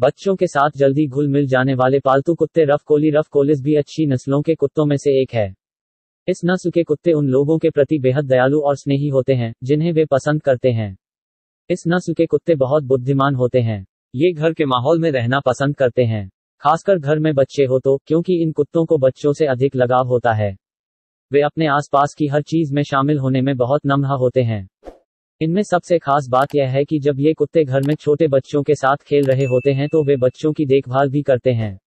बच्चों के साथ जल्दी घुल मिल जाने वाले पालतू कुत्ते रफ कोली रफ कोलिस भी अच्छी नस्लों के कुत्तों में से एक है। इस नस्ल के कुत्ते उन लोगों के प्रति बेहद दयालु और स्नेही होते हैं, जिन्हें वे पसंद करते हैं। इस नस्ल के कुत्ते बहुत बुद्धिमान होते हैं। ये घर के माहौल में रहना पसंद करते हैं। खासकर घर में बच्चे हो तो क्योंकि इन कुत्तों को बच्चों से अधिक लगाव होता है। वे अपने आसपास की हर चीज़ में शामिल होने में बहुत नम्हा होते हैं। इनमें सबसे खास बात यह है कि जब ये कुत्ते घर में छोटे बच्चों के साथ खेल रहे होते हैं तो वे बच्चों की देखभाल भी करते हैं।